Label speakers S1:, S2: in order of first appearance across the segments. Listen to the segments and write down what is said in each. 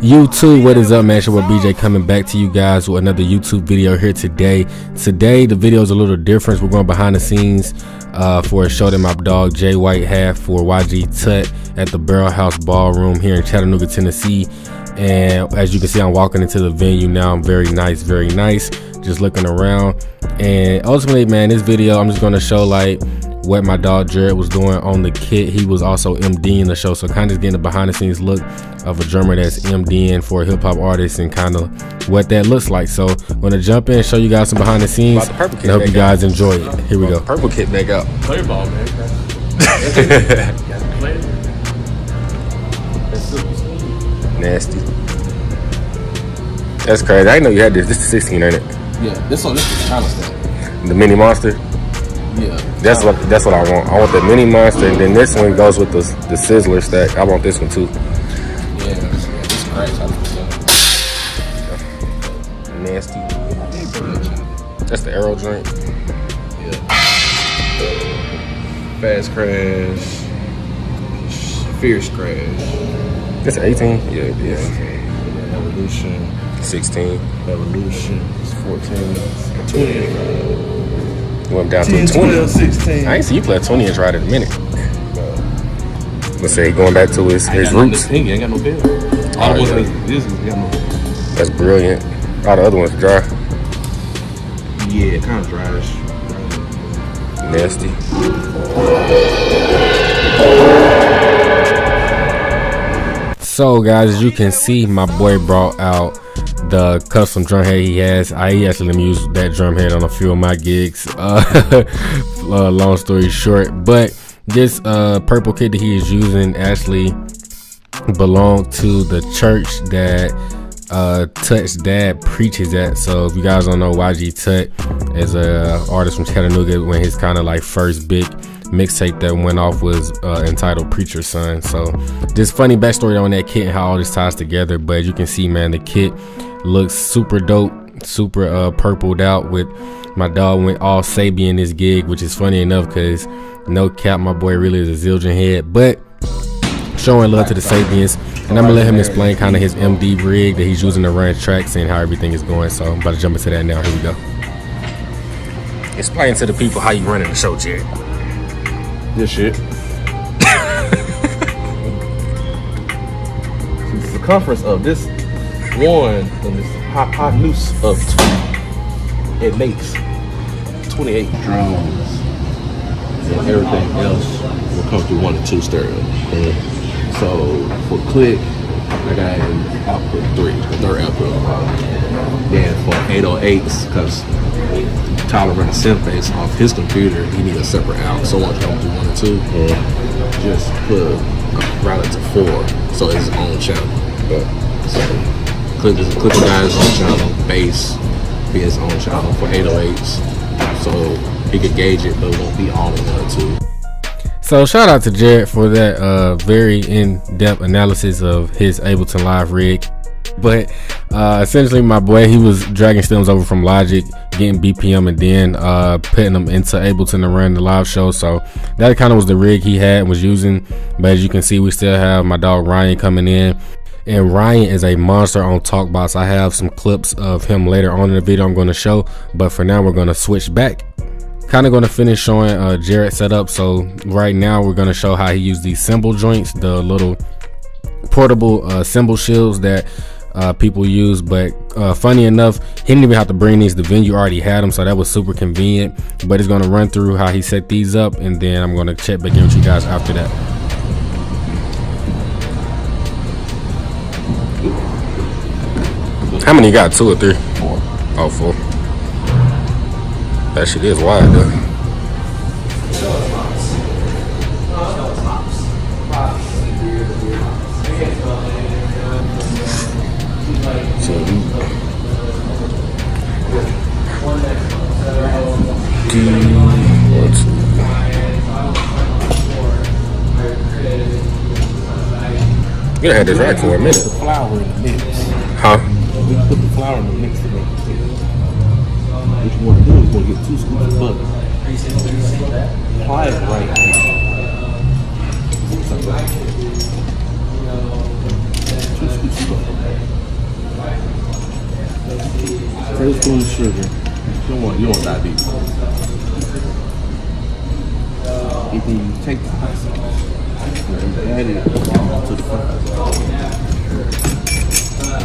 S1: YouTube, what is up, man? It's your BJ coming back to you guys with another YouTube video here today. Today, the video is a little different. We're going behind the scenes uh, for a show that my dog Jay White had for YG Tut at the Barrel House Ballroom here in Chattanooga, Tennessee. And as you can see, I'm walking into the venue now. I'm very nice, very nice. Just looking around. And ultimately, man, this video, I'm just going to show like what my dog Jared was doing on the kit. He was also MDing the show, so kind of getting a behind the scenes look of a drummer that's MDing for a hip hop artist and kind of what that looks like. So I'm gonna jump in, show you guys some behind the scenes. The and hope you guys out. enjoy it. Here we go.
S2: Purple kit back out.
S3: Play ball, man.
S2: Nasty. That's crazy. I didn't know you had this. This is 16, ain't it?
S3: Yeah, this one, this is China stuff.
S2: The mini monster.
S3: Yeah.
S2: That's what that's what I want. I want the mini monster, and then this one goes with the the sizzler stack. I want this one too.
S3: Yeah, this.
S2: Nasty. That's the arrow joint.
S3: Yeah. Fast crash. Fierce crash.
S2: It's 18.
S3: Yeah, yeah. Evolution.
S2: 16.
S3: Evolution. It's 14. 20.
S2: Went down 10, to 20.
S3: 12, 16.
S2: I ain't see you play a 20 inch ride in a minute. Let's say going back to his, his roots.
S3: No ain't got no bill. All oh, yeah. this is got no
S2: That's brilliant. All the other ones dry.
S3: Yeah, kind of dryish.
S2: Nasty.
S1: So guys, as you can see, my boy brought out the custom drum head he has. I actually let me use that drum head on a few of my gigs. Uh, uh, long story short, but this uh, purple kit that he is using actually belonged to the church that uh, Tut's dad preaches at. So if you guys don't know, YG Tut is a artist from Chattanooga when his kind of like first big mixtape that went off was uh, entitled Preacher Son. So this funny backstory on that kit and how all this ties together. But as you can see, man, the kit looks super dope, super uh, purpled out with my dog went all Sabian this gig, which is funny enough because no cap, my boy really is a Zildjian head, but showing love to the Sabians. And I'm gonna let him explain kind of his MD rig that he's using to run tracks and how everything is going. So I'm about to jump into that now. Here we go.
S2: Explain to the people how you running the show, Jared.
S3: This shit. the circumference of this one and this hypotenuse of two, it makes 28 drones. And everything else will come through one and two stereo. Mm-hmm. So for click, I got an output three, the third output. Then for 808s, because Tyler running synth bass off his computer, he needs a separate out. So once come through one and 2 mm-hmm. just put a route it to four, so it's his own channel. But, so Click, Click guy's own channel, bass be his own channel for 808s. So he could gauge it, but it won't be all in one too.
S1: So shout out to Jared for that uh, very in-depth analysis of his Ableton Live rig. But uh, essentially, my boy, he was dragging stems over from Logic, getting BPM, and then uh, putting them into Ableton to run the live show. So that kind of was the rig he had and was using. But as you can see, we still have my dog Ryan coming in and Ryan is a monster on Talkbox. I have some clips of him later on in the video I'm going to show, but for now we're going to switch back. Kind of going to finish showing uh, Jared setup. So right now we're going to show how he used these cymbal joints, the little portable uh, cymbal shields that uh, people use. But uh, funny enough, he didn't even have to bring these. The venue already had them, so that was super convenient. But he's going to run through how he set these up, and then I'm going to check back in with you guys after that.
S2: How many you got? Two or three? Oh, four. That shit is wide though. You had this right for a minute.
S3: Flour in the mix.
S2: Huh?
S3: we put the flour in the mix to make it thick what you want to do is going to get two scoops of butter. Apply it right here. Two scoops of butter. Tablespoon of sugar. You don't want, you don't want diabetes. And then you take the ice and add it to the fries.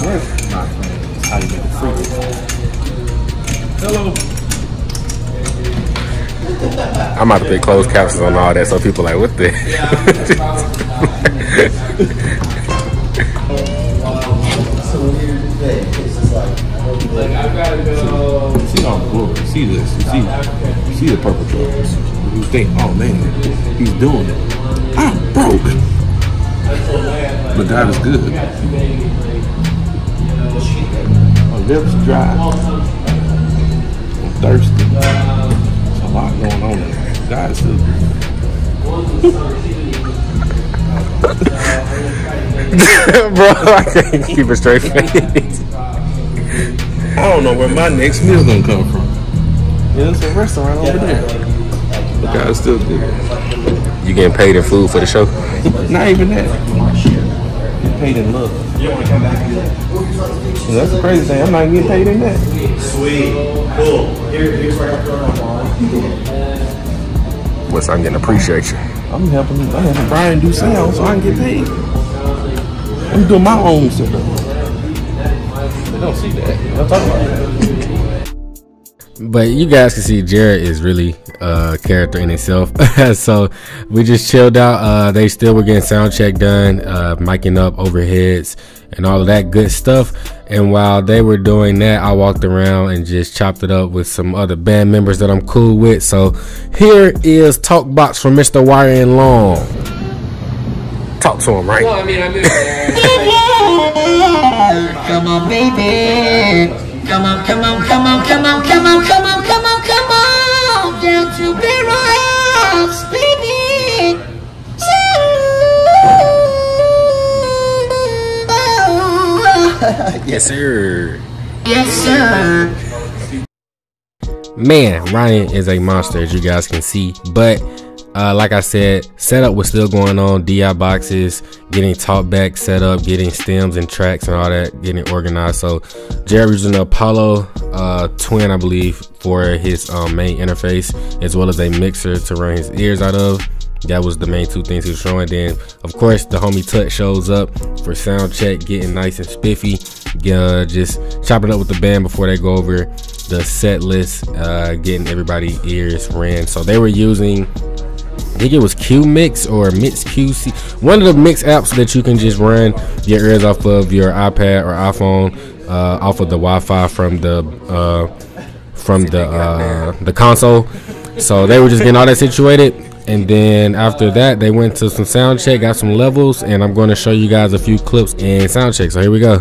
S3: That's not how you make the fruit. Hello.
S2: I'm about to put closed captions on all that, so people like, what the?
S3: See all the glory. See this. You see, you see the perpetrators. You think, oh man, he's doing it. I'm broke. But God is good. My lips dry. Thirsty. There's a lot going on there. God is still good.
S2: Bro, I can't keep a straight face.
S3: I don't know where my next meal's gonna come from. Yeah, it's a restaurant over there. But God is still good.
S2: You getting paid in food for the show?
S3: Not even that. Get paid in love. And that's the crazy thing. I'm not getting paid in that. Sweet. Cool.
S2: Here, here's What's I'm getting appreciation.
S3: I'm helping. I'm helping Brian do sales so I can get paid. I'm doing my own setup. They don't see that. They don't talk about that.
S1: But you guys can see Jared is really a character in itself. so we just chilled out. Uh, they still were getting sound check done, uh, miking up overheads and all of that good stuff. And while they were doing that, I walked around and just chopped it up with some other band members that I'm cool with. So here is Talk Box from Mr. Wire and Long.
S2: Talk to him, right?
S1: Well, I mean, I
S4: Come on, baby. Come on, come on, come on, come on, come on, come on, come on, come on. Down to Barrel baby.
S2: Yes, sir.
S4: Yes, sir.
S1: Man, Ryan is a monster, as you guys can see. But uh, like I said, setup was still going on. DI boxes, getting top back set up, getting stems and tracks and all that, getting organized. So Jared using the Apollo uh, Twin, I believe, for his um, main interface, as well as a mixer to run his ears out of. That was the main two things he was showing. Then, of course, the homie Tut shows up for sound check, getting nice and spiffy, uh, just chopping up with the band before they go over the set list, uh, getting everybody ears ran. So they were using I think it was Q Mix or Mix QC, one of the mix apps that you can just run your ears off of your iPad or iPhone, uh, off of the Wi-Fi from the uh, from the uh, the console. So they were just getting all that situated, and then after that, they went to some sound check, got some levels, and I'm going to show you guys a few clips in sound check. So here we go.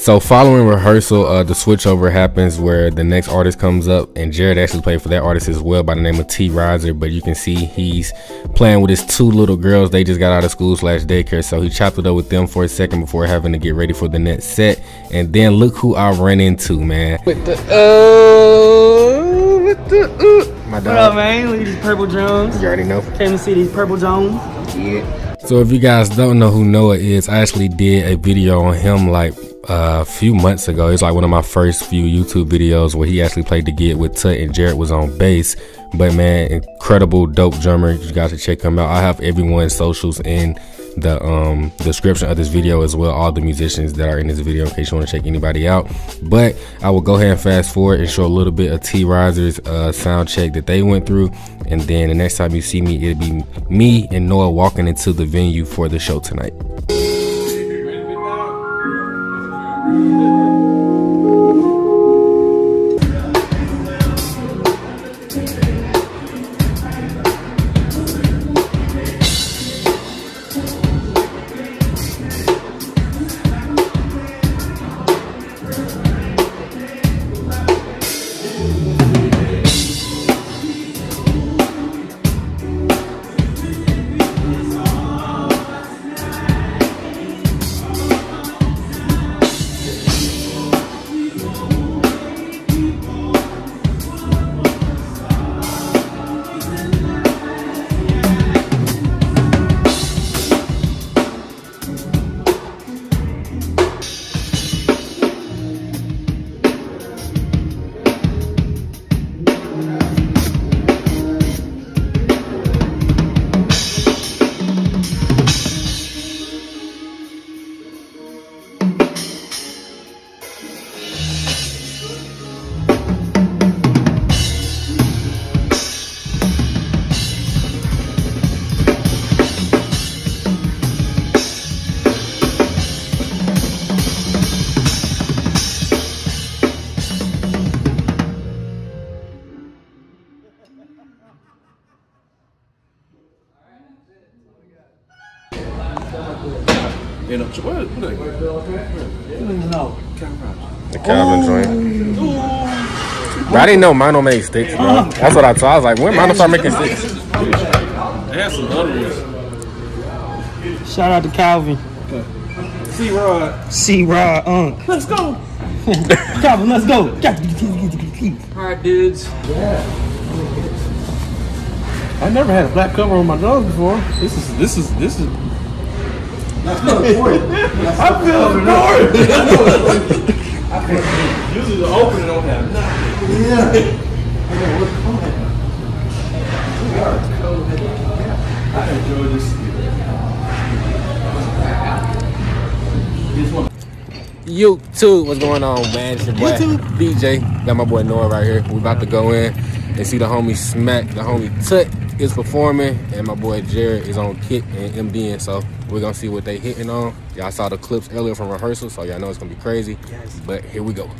S1: So following rehearsal, uh, the switchover happens where the next artist comes up, and Jared actually played for that artist as well by the name of T Riser. But you can see he's playing with his two little girls. They just got out of school slash daycare, so he chopped it up with them for a second before having to get ready for the next set. And then look who I ran into, man. With the uh, with the uh. My
S5: What up, man? Look these purple Jones.
S1: You already know.
S5: Came to see these purple Jones.
S1: Yeah. So if you guys don't know who Noah is, I actually did a video on him like a few months ago. It's like one of my first few YouTube videos where he actually played the gig with Tut and Jared was on bass. But man, incredible dope drummer. You guys should check him out. I have everyone's socials in the um, description of this video as well. All the musicians that are in this video in case you want to check anybody out. But I will go ahead and fast forward and show a little bit of T Riser's uh, sound check that they went through. And then the next time you see me, it'll be me and Noah walking into the venue for the show tonight.
S3: You
S2: I didn't know Mono made sticks, bro. That's what I thought. I was like, when Mono start making sticks?
S3: They had some other ones.
S5: Shout out to Calvin.
S3: C Rod.
S5: C Rod Unk.
S3: Let's go.
S5: Calvin, let's go.
S3: All right, dudes. I never had a black cover on my drums before. This is this is this is. I feel bored. Usually the opening don't have nothing. I enjoy this.
S1: YouTube, what's going on, man? It's your boy BJ. Got my boy Noah right here. We about to go in and see the homie Smack. The homie Tut is performing, and my boy Jared is on kick and MDing. So we're gonna see what they hitting on. Y'all saw the clips earlier from rehearsal, so y'all know it's gonna be crazy. But here we go.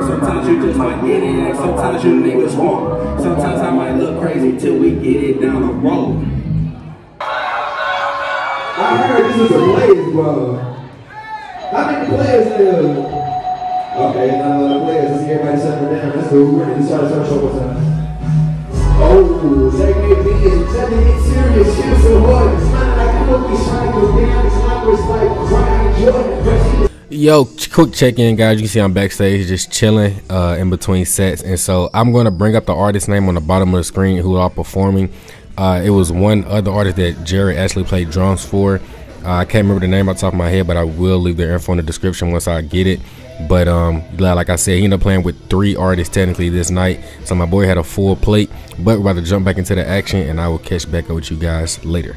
S6: Sometimes you just might get it, and sometimes you niggas won't. Sometimes I might look crazy till we get it down the road.
S7: I heard this is a Blaze Club. How many players there? Okay, uh, not a lot of players. Let's see everybody settle down. Let's go. We're ready to start our show one time. To serious. It's not like Jordan.
S1: Yo, quick check in, guys. You can see I'm backstage just chilling uh, in between sets. And so I'm going to bring up the artist name on the bottom of the screen who are performing. Uh, it was one other artist that Jared actually played drums for. Uh, I can't remember the name off the top of my head, but I will leave their info in the description once I get it. But um, li- like I said, he ended up playing with three artists technically this night. So my boy had a full plate. But we're about to jump back into the action, and I will catch back up with you guys later.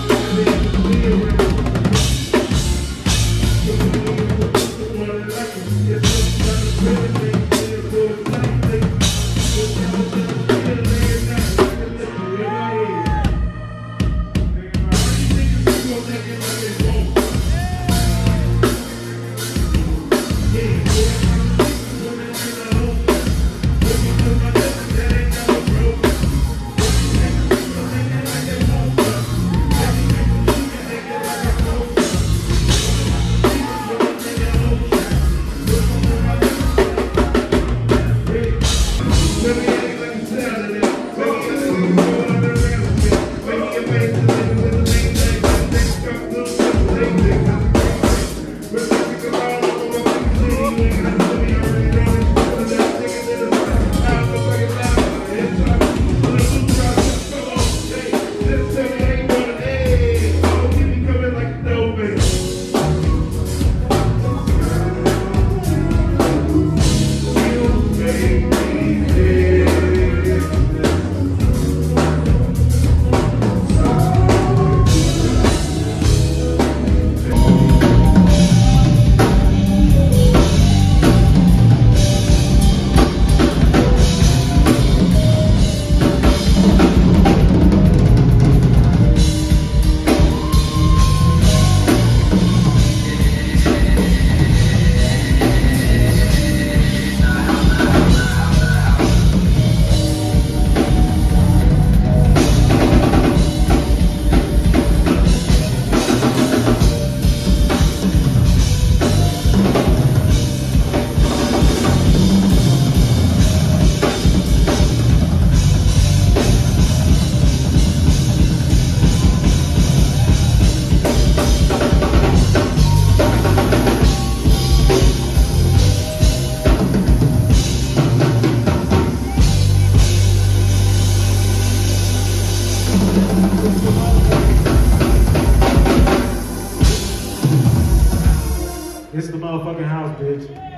S5: is the motherfucking house, bitch.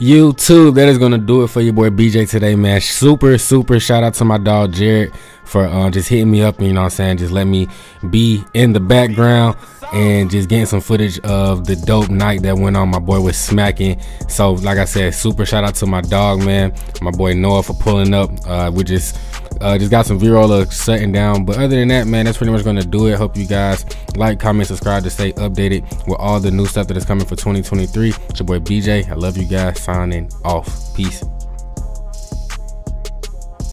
S1: YouTube, that is gonna do it for your boy BJ today, man. Super, super shout out to my dog Jared for uh, just hitting me up you know what I'm saying, just let me be in the background and just getting some footage of the dope night that went on. My boy was smacking. So, like I said, super shout out to my dog, man. My boy Noah for pulling up. Uh, we just uh, just got some V-roller setting down. But other than that, man, that's pretty much gonna do it. Hope you guys like, comment, subscribe to stay updated with all the new stuff that is coming for 2023. It's your boy BJ. I love you guys. Signing off. Peace.